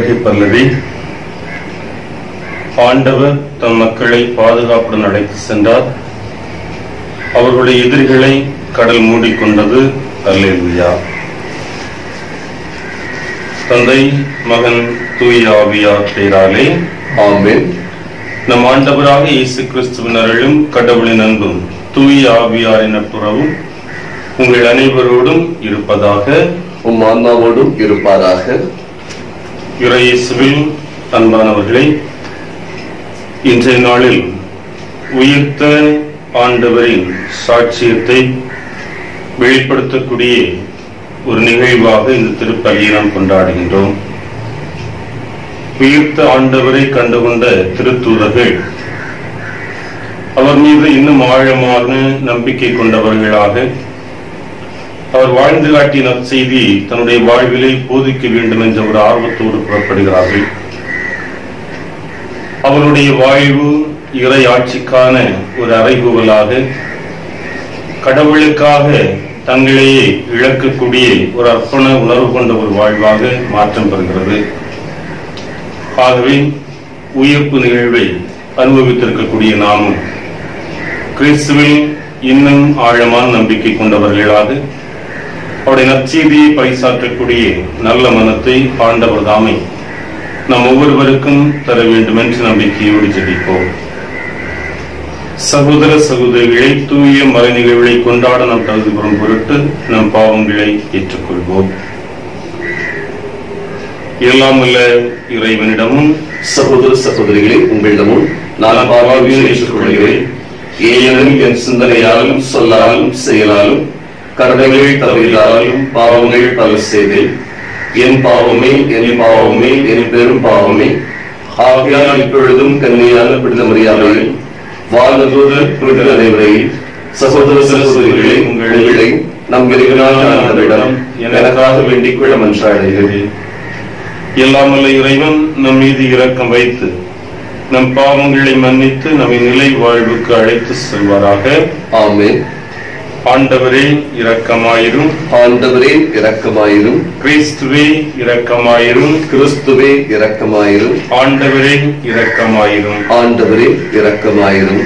பல்லவி. ஆண்டவர் தம் மக்களை பாதுகாப்புடன் அழைத்து சென்றார். அவர்களுடைய எதிரிகளை கடல் மூடிக்கொண்டது. அல்லேலூயா. தந்தை மகன் தூய ஆவியார் பெயராலே. ஆமென். நம் ஆண்டவராக இயேசு கிறிஸ்துவின் அருளும் கடவுளின் அன்பும் தூய ஆவியாரின் நட்புறவும் உங்கள் அனைவரோடும் இருப்பதாக. உம் ஆன்மாவோடும் இருப்பாராக. இறையேசுவில் அன்பானவர்களே இன்றைய நாளில் உயிர்த்த ஆண்டவரின் சாட்சியத்தை வெளிப்படுத்தக்கூடிய ஒரு நிகழ்வாக இந்த திருப்பலியை நாம் கொண்டாடுகின்றோம். உயிர்த்த ஆண்டவரை கண்டுகொண்ட திருத்தூதர்கள் அவர் மீது இன்னும் ஆழமான நம்பிக்கை கொண்டவர்களாக அவர் வாழ்ந்து காட்டிய நற்செய்தி தன்னுடைய வாழ்விலை போதிக்க வேண்டும் என்ற ஒரு ஆர்வத்தோடு புறப்படுகிறார்கள். அவருடைய வாழ்வு இறை ஆட்சிக்கான ஒரு அறைகூவலாக கடவுளுக்காக தங்களையே இழக்கக்கூடிய ஒரு அர்ப்பண உணர்வு கொண்ட ஒரு வாழ்வாக மாற்றம் பெறுகிறது. ஆகவே உயிர்ப்பு நிகழ்வை அனுபவித்திருக்கக்கூடிய நாமும் கிறிஸ்துவில் இன்னும் ஆழமான நம்பிக்கை கொண்டவர்களாக அவருடைய நற்செய்தியை பறைசாற்றக்கூடிய நல்ல மனத்தை ஆண்டவர் தாமே நம் ஒவ்வொருவருக்கும் தர வேண்டும் என்று நம்பிக்கையோடு ஜெபிப்போம். சகோதர சகோதரிகளை தூய மறை நிகழ்வுகளை கொண்டாட நாம் தகுதி பெறும் பொருட்டு நம் பாவங்களை ஏற்றுக்கொள்வோம். எல்லாம் உள்ள இறைவனிடமும் சகோதர சகோதரிகளே உங்களிடமும் நான் பாவாவியும் ஏற்றுக்கொள்கிறேன் ஏனெனில் என் சிந்தனையாலும் சொல்லாலும் செயலாலும் கடமைகள் தவிராலும் பாவங்கள் பல செய்தேன் என் பாவமே என் பாவமே என் பெரும் பாவமே. ஆகையால் இப்பொழுதும் கன்னியான பிடிதமறியாமையில் வாழ்நதூதர் புனித அனைவரையும் சகோதர சகோதரிகளே உங்களை நம் இறைவனான ஆண்டவரிடம் எனக்காக வேண்டிக் கொள்ள மன்றாடுகிறேன். எல்லாம் இறைவன் நம் மீது இரக்கம் வைத்து நம் பாவங்களை மன்னித்து நம்மை நிலை வாழ்வுக்கு அழைத்து செல்வாராக. ஆமென். ஆண்டவரே இரக்கமாயிரும். ஆண்டவரே இரக்கமாயிரும். கிறிஸ்துவே இரக்கமாயிரும். கிறிஸ்துவே இரக்கமாயிரும். ஆண்டவரே இரக்கமாயிரும். ஆண்டவரே இரக்கமாயிரும்.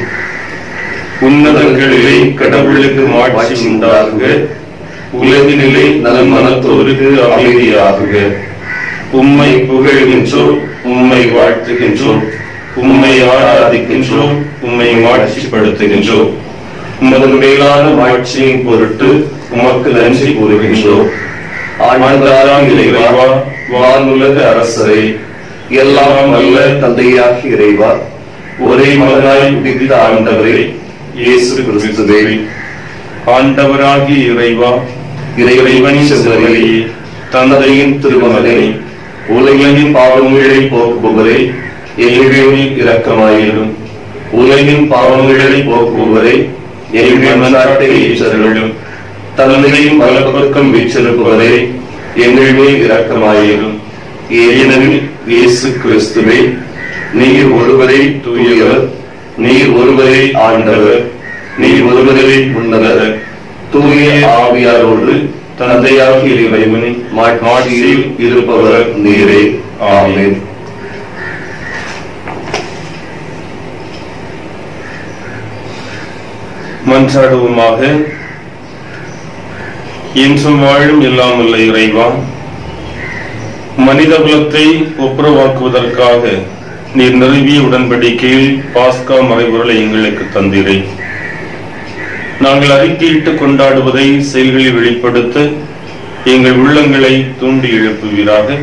உன்னதங்களிலே கடவுளுக்கு மாட்சி உண்டாகுக. உலகினிலே நல்மனத்தோருக்கு அமைதியாகுக. உம்மை புகழ்கின்றோம் உம்மை வாழ்த்துகின்றோம். உம்மை ஆராதிக்கின்றோம் உம்மை மாட்சிப்படுத்துகின்றோம். உமது மேலான பொருட்டு உமக்கு நன்றி கூறுகின்றோம். ஆண்டவராம் இறைவா வானுலக அரசரே எல்லாம் அல்ல தந்தையாகி இறைவா ஒரே மகனாய் உதித்த ஆண்டவரே இயேசு கிறிஸ்துவே ஆண்டவராகி இறைவா இறைவனின் செல்வரையே தந்தையின் திருமகனே உலகின் பாவங்களை போக்குபவரே எங்கள் இரக்கமாயிரும். உலகின் பாவங்களை போக்குபவரே எங்கள் மன்றாட்டை ஏற்றருளும் வலப்பக்கம் வீற்றிருப்பவரே எங்கள் மேல் இரக்கமாயிரும். ஏனெனில் இயேசு கிறிஸ்துவே நீர் ஒருவரே தூயவர் நீர் ஒருவரே ஆண்டவர் நீர் ஒருவரே உன்னதர். தூய ஆவியாரோடு தந்தையாக இறைவனை மாட்சியில் இருப்பவர் நீரே. ஆமேன். மன்றாடுவோமாக என்றும் வாழும் எல்லாம் இறைவா மனித குலத்தை ஒப்புரவாக்குவதற்காக நீர் நிறுவிய உடன்படிக்கையில் பாஸ்கா மறைபொருளை எங்களுக்கு தந்தீரை. நாங்கள் அறிக்கையிட்டு கொண்டாடுவதை செயல்களில் வெளிப்படுத்த எங்கள் உள்ளங்களை தூண்டி எழுப்புவீராக.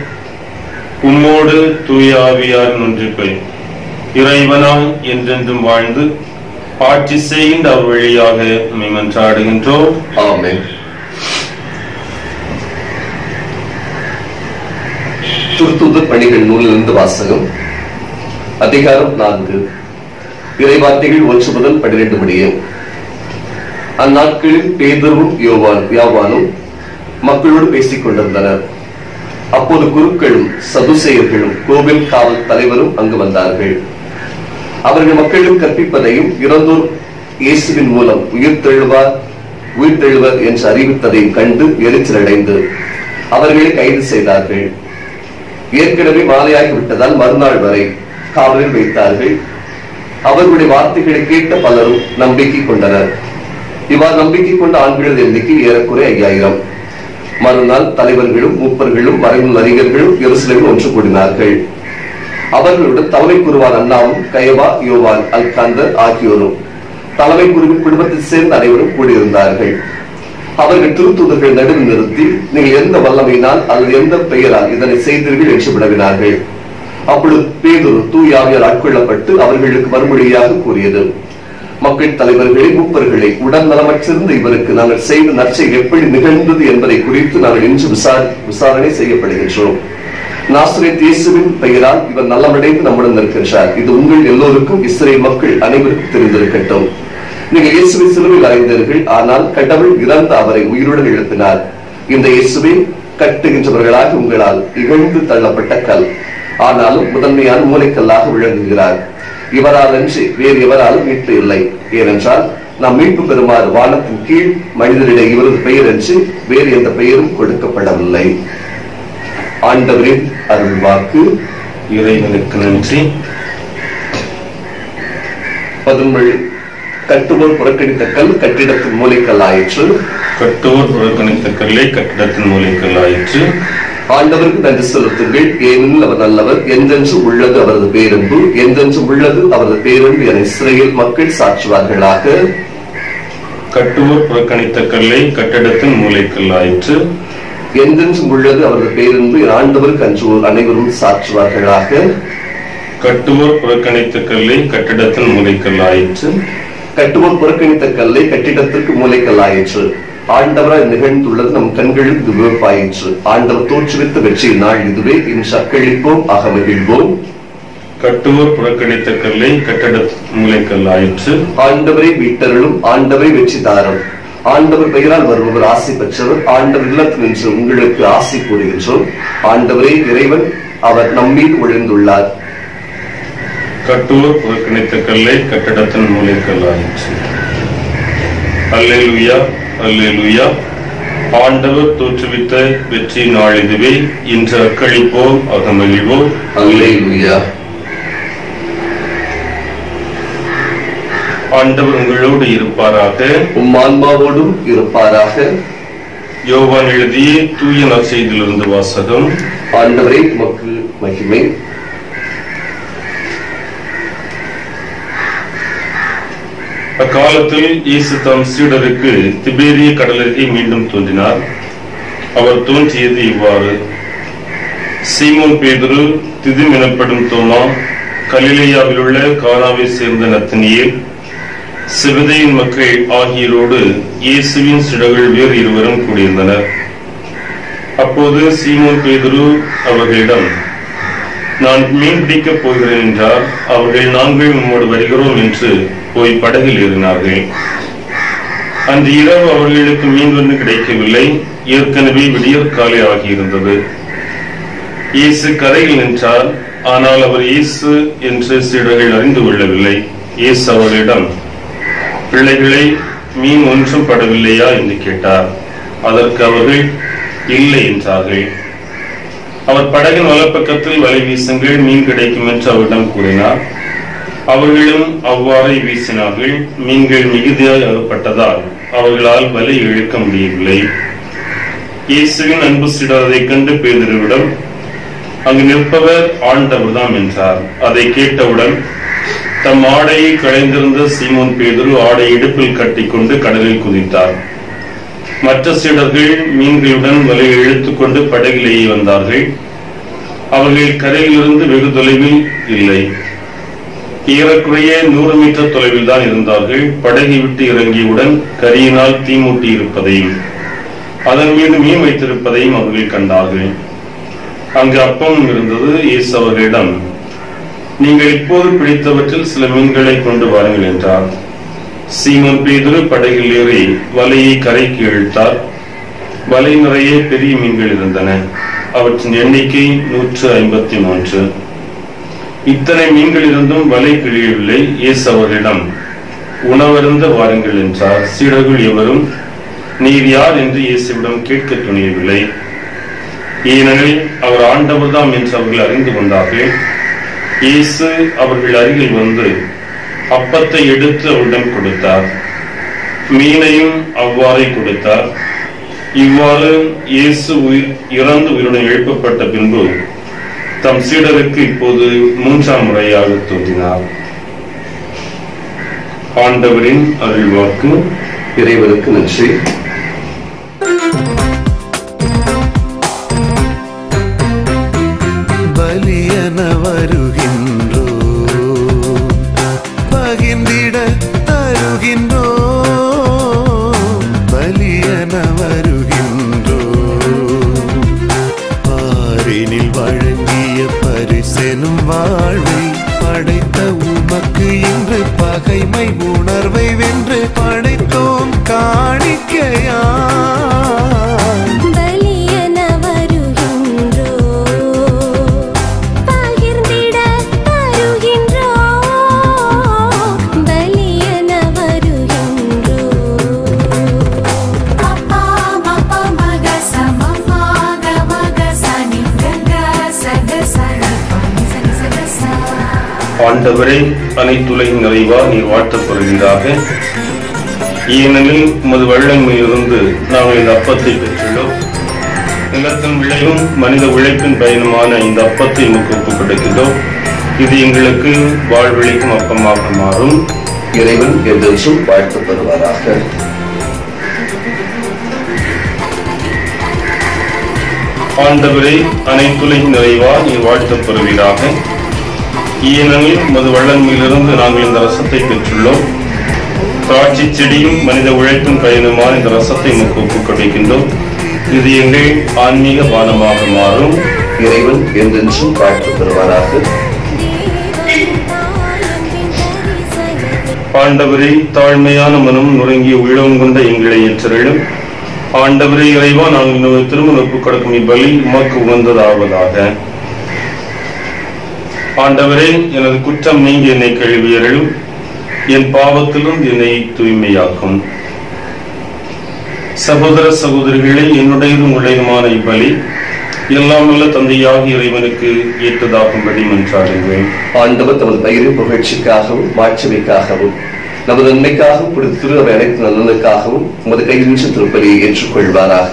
உம்மோடு தூய ஆவியாரின் ஒன்றிப்பை இறைவனாய் என்றென்றும் வாழ்ந்து ஆட்சி செய்கின்ற அவர் வழியாக நம்மை மன்றாடுகின்றோம். ஆமென். பணிகள் நூலிலிருந்து வாசகம். அதிகாரம் நான்கு. இறைவார்த்தைகள் ஒன்று முதல் பன்னிரண்டு முடியும் அந்நாட்களில் பேதரும் யோவான் யாவானும் மக்களோடு பேசிக் கொண்டிருந்தனர். அப்போது குருக்களும் சதுசேயர்களும் கோவில் காவல் தலைவரும் அங்கு வந்தார்கள். அவர்கள் மக்களும் கற்பிப்பதையும் இறந்தோர் இயேசுவின் மூலம் உயிர்த்தெழுவார் உயிர்த்தெழுவர் என்று அறிவித்ததையும் கண்டு எரிச்சலடைந்து அவர்களை கைது செய்தார்கள். ஏற்கனவே மாலையாகிவிட்டதால் மறுநாள் வரை காவலில் வைத்தார்கள். அவர்களுடைய வார்த்தைகளை கேட்ட பலரும் நம்பிக்கை கொண்டனர். இவ்வாறு நம்பிக்கை கொண்ட ஆண்களது எண்ணிக்கை ஏறக்குறை ஐயாயிரம். மறுநாள் தலைவர்களும் மூப்பர்களும் மறைமுன் அறிஞர்களும் எருசலேமில் ஒன்று கூடினார்கள். அவர்களுடன் தலைமை குருவான் அண்ணாவும் கயவா யோவான் அல்காந்தர் ஆகியோரும். தலைமை குருவின் குடும்பத்தைச் சேர்ந்த அனைவரும் கூடியிருந்தார்கள். அவர்கள் திருத்தூதர்கள் நடுவில் நிறுத்தி நீங்கள் எந்த வல்லமையினால் அல்லது எந்த பெயரால் இதனை செய்தீர்கள்? என்று வினவினார்கள். அப்பொழுது பேதுரு தூயாவியால் ஆட்கொள்ளப்பட்டு அவர்களுக்கு மறுமொழியாக கூறியது மக்கள் தலைவர்களே மூப்பர்களே உடல் நலமற்றிருந்த இவருக்கு நாங்கள் செய்த நற்சை எப்படி நிகழ்ந்தது என்பதை குறித்து நாங்கள் இன்று விசாரி விசாரணை செய்யப்படுகின்றோம். நாசுரேத் இயேசுவின் பெயரால் இவர் நலமடைந்து நம்முடன் இருக்கின்றார் இது உங்கள் எல்லோருக்கும் இஸ்ரேல் மக்கள் அனைவருக்கும் தெரிந்திருக்கட்டும். நீங்கள் இயேசுவை சிலுவையில் அறைந்தீர்கள். ஆனால் கடவுள் இறந்த அவரை உயிருடன் எழுப்பினார். இந்த இயேசுவை கட்டுகின்றவர்களாக உங்களால் இகழ்ந்து தள்ளப்பட்ட கல். ஆனாலும் முதன்மையான மூளைக்கல்லாக விளங்குகிறார். இவரால் அன்றி வேறு எவராலும் மீட்பு இல்லை. ஏனென்றால் நாம் மீட்பு பெறுமாறு வானத்தின் கீழ் மனிதரிடையே இவரது பெயர் என்று வேறு எந்த பெயரும் கொடுக்கப்படவில்லை. ஆண்டவரின் அருள் வாக்கு இறைவனுக்கு நன்றி. பதுமொழி கட்டுவோர் புறக்கணித்த கல் கட்டிடத்தின் மூலைக்கல் ஆயிற்று. கட்டுவோர் புறக்கணித்த கல்லை கட்டிடத்தின் மூலைக்கல் ஆயிற்று. ஆண்டவருக்கு நன்றி செலுத்துங்கள். ஏனெனில் அவர் நல்லவர். என்றென்று உள்ளது அவரது பேரன்பு. என்றென்று உள்ளது அவரது பேரன்பு என இஸ்ரேல் மக்கள் சாற்றுவார்களாக கட்டுவோர் புறக்கணித்த கல்லை கட்டிடத்தின் மூலைக்கல் ஆயிற்று. என்றென்றும் உள்ளது? அவரது என ஆண்டவருக்கு அஞ்சுவோர் அனைவரும் சாற்றுவார்களாக. கட்டுவோர் புறக்கணித்த கல்லை கட்டிடத்தின் மூலைக்கல் ஆயிற்று கட்டுவோர் புறக்கணித்த கல்லை கட்டிடத்திற்கு மூலைக்கல் ஆயிற்று ஆண்டவரால் நிகழ்ந்துள்ளது நம் கண்களுக்கு இது வியப்பாயிற்று ஆண்டவர் தோற்றுவித்த வெற்றி நாள் இதுவே. இன்று அக்களிப்போம் அகமகிழ்வோம். கட்டுவோர் புறக்கணித்த கல்லை கட்டிடத்தின் மூலைக்கல் ஆயிற்று ஆண்டவரை மீட்டருளும் ஆண்டவரை வெற்றி தாரும் ஆண்டவர் பெயரால் வருபவர் ஆசை பெற்றவர். ஆண்டவர் இல்லத்தில் நின்று உங்களுக்கு ஆசை கூறுகின்றோம். ஆண்டவரே இறைவன் அவர் நம்மீது விழுந்துள்ளார் கட்டுவோர் புறக்கணித்த கல்லை கட்டிடத்தின் மூலைக்கல் ஆயிற்று. அல்லேலூயா அல்லேலூயா. ஆண்டவர் தோற்றுவித்த வெற்றி நாள் இதுவே. இன்று அக்களிப்போம் அகமகிழ்வோம். அல்லேலூயா. ஆண்டவர் உங்களோடு இருப்பாராக. உம் ஆன்மாவோடும் இருப்பாராக. யோவான் எழுதிய தூய நற்செய்தியிலிருந்து வாசகம். ஆண்டவரே உமக்கு மகிமை. அக்காலத்தில் இயேசு தம் சீடருக்கு திபேரிய கடலருகே மீண்டும் தோன்றினார். அவர் தோன்றியது இவ்வாறு. சீமோன் பேதுரு திதிம் எனப்படும் தோமா கலிலேயாவில் உள்ள கானாவை சேர்ந்த நத்தனியேல் சிவதையின் மக்கள் ஆகியோரோடு இயேசுவின் சிடர்கள் வேறு இருவரும் கூடியிருந்தனர். அப்போது சீமோன் பேதுரு அவர்களிடம் நான் மீன் பிடிக்கப் போகிறேன் என்றார். அவர்கள் நாங்கள் உம்மோடு வருகிறோம் என்று போய் படகில் ஏறினார்கள். அன்று இரவு அவர்களுக்கு மீன் வந்து கிடைக்கவில்லை. ஏற்கனவே விடியற் காலை ஆகியிருந்தது. இயேசு கரையில் நின்றார். ஆனால் அவர் இயேசு என்று சீடர்கள் அறிந்து கொள்ளவில்லை. இயேசு அவர்களிடம் பிள்ளைகளை மீன் ஒன்றும் படவில்லையா என்று கேட்டார். அதற்கு அவர்கள் இல்லை என்றார்கள். அவர் படகின் வலப்பக்கத்தில் வலை வீசுங்கள் மீன் கிடைக்கும் என்று அவரிடம் கூறினார். அவர்களும் அவ்வாறே வீசினார்கள். மீன்கள் மிகுதியாக அகப்பட்டதால் அவர்களால் வலை இழுக்க முடியவில்லை. இயேசுவின் அன்பு சிடரைக் கண்டு பேதிருவிடம் அங்கு நிற்பவர் ஆண்டவர்தாம் என்றார். அதை கேட்டவுடன் தம் ஆடையை களைந்திருந்த சீமோன் பேதுரு ஆடை இடுப்பில் கட்டிக்கொண்டு கடலில் குதித்தார். மற்ற சீடர்கள் மீன்களுடன் வலையை இழுத்துக்கொண்டு படகிலேயே வந்தார்கள். அவர்கள் கரையிலிருந்து வெகு தொலைவில் இல்லை. ஏறக்குறைய நூறு மீட்டர் தொலைவில் தான் இருந்தார்கள். படகை விட்டு இறங்கியவுடன் கரியினால் தீமூட்டி இருப்பதையும் அதன் மீது மீன் வைத்திருப்பதையும் அவர்கள் கண்டார்கள். அங்கு அப்பம் இருந்தது இயேசு அவர்களிடம் நீங்கள் இப்போது பிடித்தவற்றில் சில மீன்களை கொண்டு வாருங்கள் என்றார். சீமன் பேதுரு படகில் ஏறி வலையை கரைக்கு இழுத்தார். வலை நிறைய பெரிய மீன்கள் இருந்தன. அவற்றின் எண்ணிக்கை நூற்று ஐம்பத்தி மூன்று. இத்தனை மீன்கள் இருந்தும் வலை கிழியவில்லை. இயேசு அவரிடம் உணவருந்த வாருங்கள் என்றார். சீடர்கள் எவரும் நீர் யார்? என்று இயேசுவிடம் கேட்க துணியவில்லை. ஏனெனில் அவர் ஆண்டவர்தாம் என்று அவர்கள் அறிந்து கொண்டார்கள். இயேசு அவர்கள் அருகில் வந்து அப்பத்தை எடுத்து அவரிடம் கொடுத்தார். மீனையும் அவ்வாறே கொடுத்தார். இவ்வாறு இயேசு உயிர் இறந்து உயிருடன் எழுப்பப்பட்ட பின்பு தம் சீடருக்கு இப்போது மூன்றாம் முறையாக தோன்றினார். ஆண்டவரின் அருள்வாக்கு இறைவருக்கு நன்றி. ஆண்டவரே அனைத்துலகின் நிறைவா நீர் வாழ்த்தப்படுவீராக ஏனெனில் உமது வல்லமையிலிருந்து நாங்கள் இந்த அப்பத்தை பெற்றுள்ளோம். நிலத்தின் விளையும் மனித உழைப்பின் பயனுமான இந்த அப்பத்தை நமக்கு ஒப்புக் இது எங்களுக்கு வாழ்வழிக்கும் அப்பமாக மாறும். இறைவன் என்றென்றும் வாழ்த்தப்படுவாராக. ஆண்டவரே அனைத்துலகின் நிறைவா நீர் வாழ்த்தப்படுவீராக ஏனெனில் உமது வல்லமையிலிருந்து நாங்கள் இந்த ரசத்தை பெற்றுள்ளோம். திராட்சை செடியும் மனித உழைப்பும் பயனுமான இந்த ரசத்தை நமக்கு ஒப்புக் கொடுக்கின்றோம். இது எங்கள் ஆன்மீக பானமாக மாறும். இறைவன் என்றென்றும் வாழ்த்தப்படுவாராக ஆண்டவரே தாழ்மையான மனம் நுறங்கிய உள்ளம் கொண்ட எங்களை ஏற்றருளும். ஆண்டவரே இறைவா நாங்கள் திருமண ஒப்புக் கொடுக்கும் இப்பலி உமக்கு உகந்ததாவதாக. ஆண்டவரே எனது குற்றம் நீங்கி என்னை கழுவியருளும். என் பாவத்திலும் என்னை தூய்மையாக்கும். சகோதர சகோதரிகளே என்னுடையதும் உடையதுமான இப்பலி எல்லாம் உள்ள தந்தையாகி இறைவனுக்கு ஏற்றதாகும்படி மன்றாடுகிறேன் ஆண்டவர் தமது பயிரின் புகழ்ச்சிக்காகவும் மாட்சிமைக்காகவும் நமது நன்மைக்காகவும் கொடுத்த அவை அனைத்து நலனுக்காகவும் உமது கையிலிருந்து திருப்பலியை ஏற்றுக்கொள்வாராக.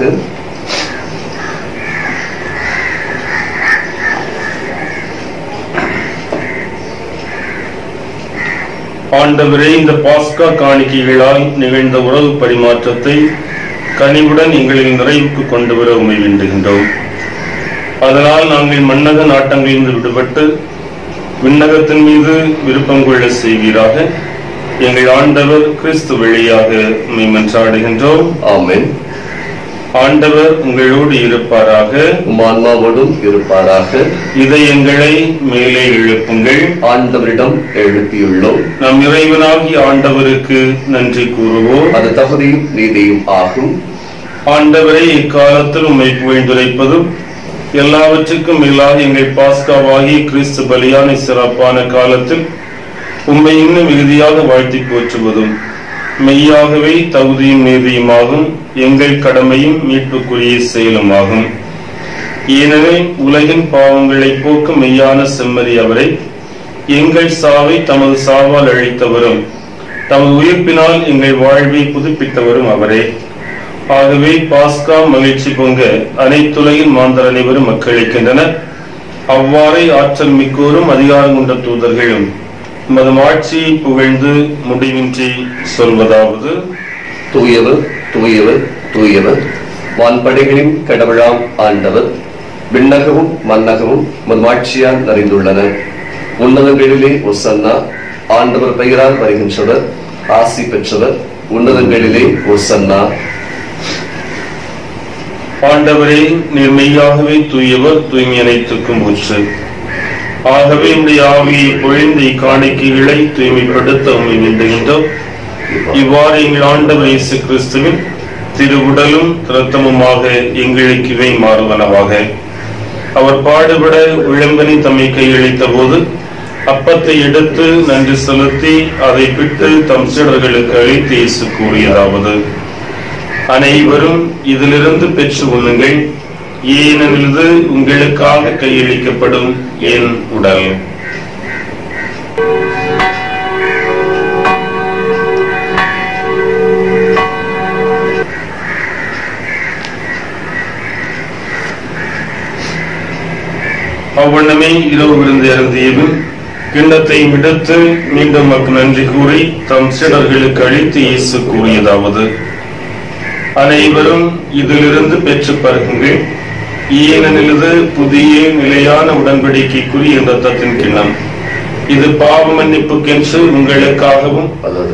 ஆண்டவரே இந்த பாஸ்கா காணிக்கைகளால் நிகழ்ந்த உறவு பரிமாற்றத்தை கனிவுடன் எங்களின் நிறைவுக்கு கொண்டு வர உமை வேண்டுகின்றோம். அதனால் நாங்கள் மன்னக நாட்டங்களிலிருந்து விடுபட்டு விண்ணகத்தின் மீது விருப்பம் கொள்ள செய்வீராக. எங்கள் ஆண்டவர் கிறிஸ்து வழியாக உம்மை ஆமேன். ஆண்டவர் உங்களோடு இருப்பாராக. ஆன்மாவோடும் இருப்பாராக. இதயங்களை மேலே எழுப்புங்கள். ஆண்டவரிடம் எழுப்பியுள்ளோம். நம் இறைவனாகி ஆண்டவருக்கு நன்றி கூறுவோம். அது தகுதியும் நீதியும் ஆகும். ஆண்டவரை இக்காலத்தில் உம்மை புகழ்ந்துரைப்பதும் எல்லாவற்றுக்கும் மேலாக எங்கள் பாஸ்காவாகி கிறிஸ்து பலியான சிறப்பான காலத்தில் உம்மை இன்னும் மிகுதியாக வாழ்த்தி போற்றுவதும் மெய்யாகவே தகுதியும் நீதியுமாகும். எங்கள் கடமையும் மீட்புக்குரிய செயலுமாகும். எனவே உலகின் பாவங்களை போக்கும் மெய்யான செம்மறி அவரை. எங்கள் சாவை தமது சாவால் அழித்தவரும் தமது உயிர்ப்பினால் எங்கள் வாழ்வை புதுப்பித்தவரும் அவரே. ஆகவே பாஸ்கா மகிழ்ச்சி பொங்க அனைத்துலகின் மாந்தர் அனைவரும் மக்களிக்கின்றனர் அவ்வாறே ஆற்றல் மிக்கோரும் அதிகாரம் கொண்ட தூதர்களும் நமது ஆட்சியை புகழ்ந்து முடிவின்றி சொல்வதாவது. தூயவர் தூயவர் தூயவர் வான்படைகளின் கடவுளாம் ஆண்டவர். விண்ணகமும் மன்னகமும் மதுமாட்சியால் நிறைந்துள்ளன உன்னதங்களிலே ஒசன்னா ஆண்டவர் பெயரால் வருகின்றவர் ஆசி பெற்றவர் உன்னதங்களிலே ஒசன்னா. ஆண்டவரே நீர் மெய்யாகவே தூயவர் தூய்மை அனைத்துக்கும் ஊற்று ஆகவே உடைய ஆவியை பொழிந்து இக்காணிக்கைகளை தூய்மைப்படுத்த உண்மை நின்றுகின்றோம் இவ்வாறு எங்கள் ஆண்டவர் இயேசு கிறிஸ்துவின் திருவுடலும் இரத்தமுமாக எங்களுக்கு இவை மாறுவனவாக. அவர் பாடுபட விளம்பனி தம்மை கையளித்த போது அப்பத்தை எடுத்து நன்றி செலுத்தி அதை பிட்டு தம் சீடர்களுக்கு அளித்து இயேசு கூறியதாவது அனைவரும் இதிலிருந்து பெற்று கொள்ளுங்கள் ஏனெனில் இது உங்களுக்காக கையளிக்கப்படும் என் உடல். அவ்வண்ணமே இரவு விருந்து இறந்தியதும் கிண்ணத்தை விடுத்து மீண்டும் மக்கள் நன்றி கூறி தம் சீடர்களுக்கு அளித்து இயேசு கூறியதாவது. அனைவரும் இதிலிருந்து பெற்று பருகுங்கள். ஏனெனில் இது புதிய நிலையான உடன்படிக்கைக்குரிய என்ற தத்தின் கிண்ணம். இது பாவ மன்னிப்புக்கென்று உங்களுக்காகவும்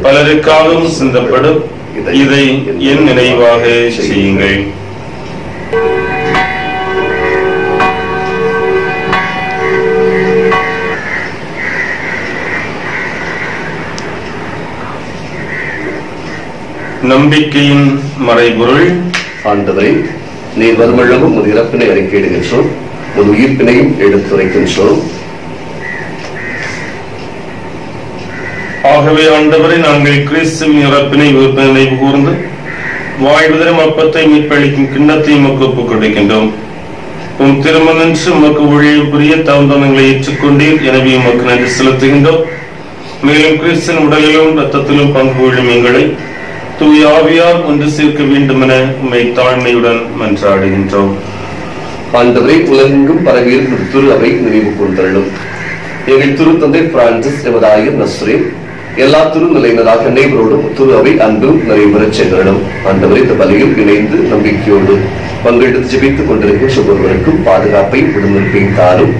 பலருக்காகவும் சிந்தப்படும். இதை என் நினைவாக செய்யுங்கள். நம்பிக்கையின் மறைபொருள். ஆண்டவரை நீர் வருமளவும் ஒரு இறப்பினை அறிக்கையிடுகின்றோம். ஒரு உயிர்ப்பினையும் எடுத்துரைக்கின்றோம். ஆகவே ஆண்டவரை நாங்கள் கிறிஸ்துவின் இறப்பினை விருப்ப நினைவு கூர்ந்து வாழ்வதரும் அப்பத்தை மீட்பளிக்கும் கிண்ணத்தை உமக்கு ஒப்புக் கொடுக்கின்றோம். உம் திருமணன்று உமக்கு ஊழியம் புரிய தகுந்தனங்களை ஏற்றுக்கொண்டீர். எனவே உமக்கு நன்றி செலுத்துகின்றோம். மேலும் கிறிஸ்தன் உடலிலும் ரத்தத்திலும் பங்கு கொள்ளும் எங்களை தூய ஆவியார் ஒன்று சேர்க்க வேண்டுமென உம்மை தாழ்மையுடன் மன்றாடுகின்றோம். ஆண்டவரை உலகெங்கும் பரவியிருக்கும் திரு அவை நினைவு கூர்ந்தள்ளும் எங்கள் திருத்தந்தை பிரான்சிஸ் எமதாயர் நஸ்ரீம் எல்லா திருநிலையினராக நெய்வரோடும் திரு அவை அன்பும் நிறைவேறச் செய்தள்ளும் ஆண்டவரை இந்த பலியில் இணைந்து நம்பிக்கையோடு பங்கெடுத்து ஜெபித்துக் கொண்டிருக்கும் ஒருவருக்கும் பாதுகாப்பை விடுமுறைப்பையும் தாரும்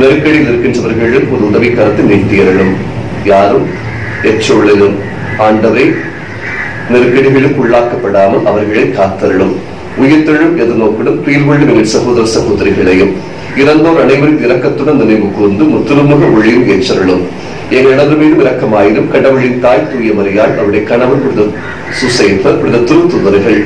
நெருக்கடியில் இருக்கின்றவர்களும் ஒரு உதவி கருத்து நீட்டியறலும் யாரும் எச்சொழிலும் ஆண்டவரை நெருக்கடிகளுக்கு உள்ளாக்கப்படாமல் அவர்களை காத்தருளும். உயிர்த்தெழும் எதிர்நோக்கிடும் துயில்வள்ளும் எங்கள் சகோதர சகோதரிகளையும் இறந்தோர் அனைவரும் இரக்கத்துடன் நினைவு கூர்ந்து முத்திருமுக ஒளியும் ஏற்றருளும். எங்கள் இடது மீதும் இரக்கமாயிரும் கடவுளின் தாய் தூய மறியால் அவருடைய கணவன் விடுத சுசைப்பர் விடுத திருத்துதர்கள்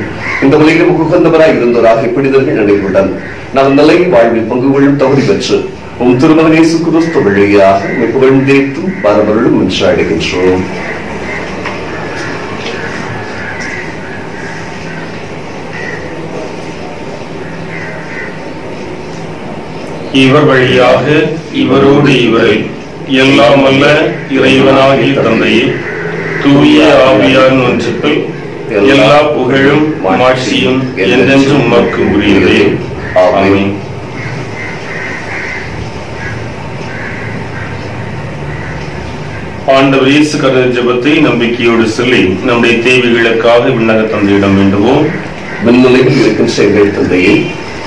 இந்த உலகிலும் உகந்தவராய் இருந்தோராக பிடிதர்கள் நினைவுடன். நாம் நிலை வாழ்வில் பங்கு கொள்ளும் தகுதி பெற்று உம் திருமகன் இயேசு கிறிஸ்து வழியாக உம்மை புகழ்ந்தேத்தும் பரவருளும் என்று அடைகின்றோம் இவர் வழியாக இவரோடு இவரை எல்லாம் அல்ல இறைவனாகிய தந்தையே. தூய ஆவியான் ஒன்றுக்கள் எல்லா புகழும் மாட்சியும் என்றென்றும் உமக்கு உரியதே. ஆமென். ஆண்டவர் இயேசு கருத ஜெபத்தை நம்பிக்கையோடு சொல்லி நம்முடைய தேவைகளுக்காக விண்ணக தந்தையிடம் வேண்டுவோம். விண்ணுலகில் இருக்கும் எங்கள் தந்தையை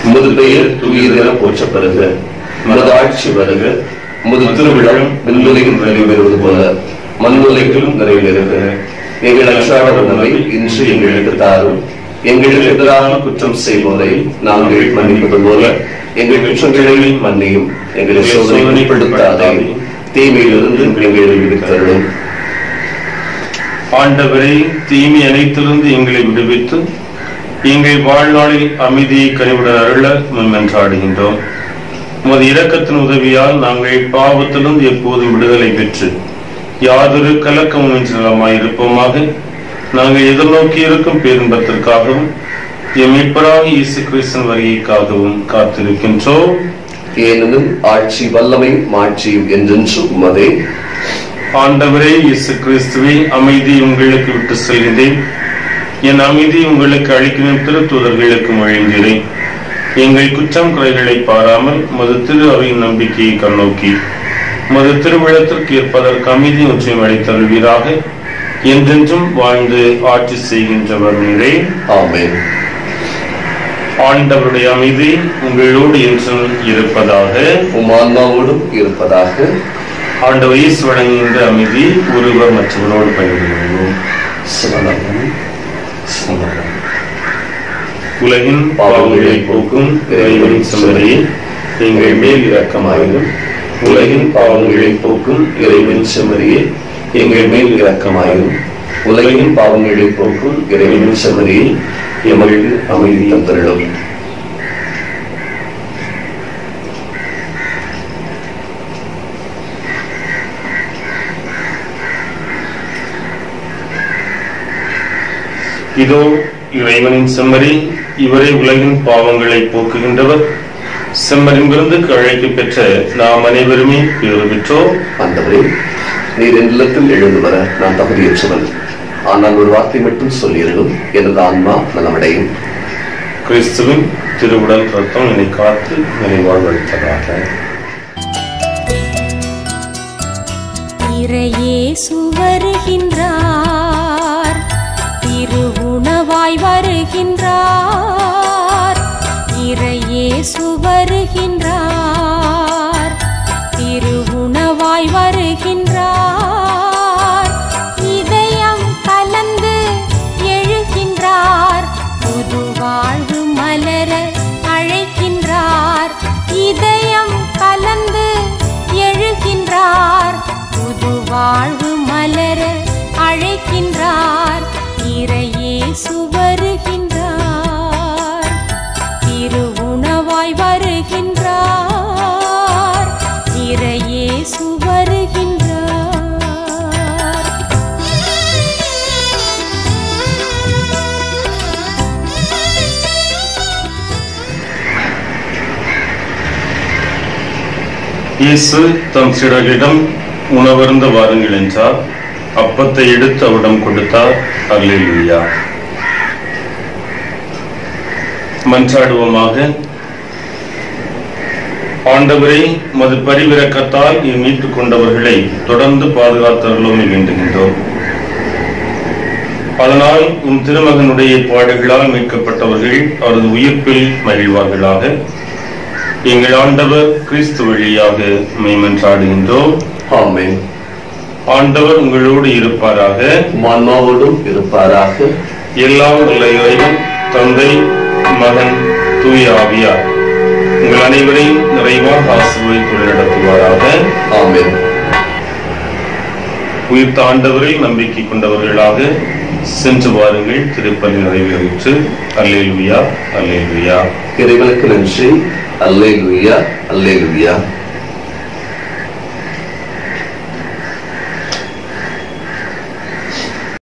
உமது பெயர் தூயதென போற்ற பெறுக உமது ஆட்சி வருக உமது திருவிழம் விண்ணுலகில் நிறைவேறுவது போல மண்ணுலைகளும் நிறைவேறுக எங்கள் அன்றாட உணவை இன்று எங்களுக்கு தாரும். எங்களுக்கு எதிரான குற்றம் செய்வோரை நாங்கள் மன்னிப்பது போல எங்கள் குற்றங்களையும் மன்னியும். எங்களை சோதனைப்படுத்தாதே தீமையிலிருந்து எங்களை விடுவித்தருளும் ஆண்டவரை தீமை அனைத்திலிருந்து எங்களை விடுவித்து எங்கள் வாழ்நாளில் அமைதியை கனிவுடன் அருள முன்மன்றாடுகின்றோம் உமது இரக்கத்தின் உதவியால் நாங்கள் பாவத்திலிருந்து எப்போதும் விடுதலை பெற்று யாதொரு கலக்கமும் நலமாயிருப்போமாக நாங்கள் எதிர்நோக்கி இருக்கும் பேரின்பத்திற்காகவும் எம் மீட்பராக இயேசு கிறிஸ்தன் வருகைக்காகவும் காத்திருக்கின்றோம். ஏனெனில் ஆட்சி வல்லமை மாட்சியும் என்றென்றும் உமதே. ஆண்டவரே இயேசு கிறிஸ்துவை அமைதி உங்களுக்கு விட்டு செல்கின்றேன் என் அமைதி உங்களுக்கு அளிக்கும் திருத்தூதர்களுக்கு வழங்குகிறேன் எங்கள் குற்றம் குறைகளை பாராமல் மது திரு அவையின் நம்பிக்கையை கண்ணோக்கி மது திருவிழத்திற்கு ஏற்பதற்கு அமைதி ஒன்றையும் அளித்தருள்வீராக. என்றென்றும் வாழ்ந்து ஆட்சி செய்கின்றவர் நீரே. ஆமென். ஆண்டவருடைய அமைதி உங்களோடு என்றும் இருப்பதாக. உம் ஆன்மாவோடும் இருப்பதாக. ஆண்டவர் வழங்குகின்ற அமைதி ஒருவர் மற்றவரோடு கொள்வோம். சிவனமும் உலகின் பாவங்களை போக்கும் இறைவன் சிந்தனையை எங்கள் மேல் இரக்கமாயிரும் உலகின் பாவங்களை போக்கும் இறைவன் சிந்தனையை எங்கள் மேல் இரக்கமாயும் உலகின் பாவங்களை போக்கும் இறைவன் சிந்தனையை எமக்கு அமைதி தந்தருளும். இதோ இறைவனின் செம்மறி இவரே உலகின் பாவங்களை போக்குகின்றவர். செம்மறின் விருந்துக்கு அழைக்க பெற்ற நாம் அனைவருமே பேறு பெற்றோம். ஆண்டவரே நீர் என் இல்லத்தில் எழுந்து வர நான் தகுதியற்றவன் ஆனால் ஒரு வார்த்தை மட்டும் சொல்லியிருக்கும் எனது ஆன்மா நலமடையும். கிறிஸ்துவின் திருவுடல் ரத்தம் என்னை காத்து நிறைவாழ்வளித்ததாக இறையேசு வருகின்றார் திருவுணவாய் வருகின்றார். இறையே சுவருகின்றார். வருகின்றார் திருவுணவாய் வருகின்றார். இதயம் கலந்து எழுகின்றார். புது வாழ்வு மலர அழைக்கின்றார். இதயம் கலந்து எழுகின்றார். புது வாழ்வு மலர அழைக்கின்றார். இயேசு தம் சிறகிடம் உணவருந்த வாருங்கள் என்றார். அப்பத்தை எடுத்து அவரிடம் கொடுத்தார். அல்லேலூயா. மன்றாடுவோமாக. ஆண்டவரே மது பரிவிரக்கத்தால் நீ மீட்டுக் கொண்டவர்களை தொடர்ந்து பாதுகாத்தருளும் வேண்டுகின்றோம். அதனால் உன் திருமகனுடைய பாடுகளால் மீட்கப்பட்டவர்கள் அவரது உயிர்ப்பில் மகிழ்வார்களாக. எங்கள் ஆண்டவர் கிறிஸ்து வழியாக மெய்மன்றாடுகின்றோம் ஆமென். ஆண்டவர் உங்களோடு இருப்பாராக. உம் ஆன்மாவோடும் இருப்பாராக. எல்லாம் உள்ள இறைவன் தந்தை மகன் தூய ஆவியார். உங்கள் அனைவரையும் நிறைவாக ஆசிர்வதித்து நடத்துவாராக. ஆமென். உயிர்த்த ஆண்டவரை நம்பிக்கை கொண்டவர்களாக சென்று வாருங்கள். திருப்பலி நிறைவேறிற்று. அல்லேலுயா அல்லேலுயா. இறைவனுக்கு நன்றி. அல்லேலூயா அல்லேலூயா.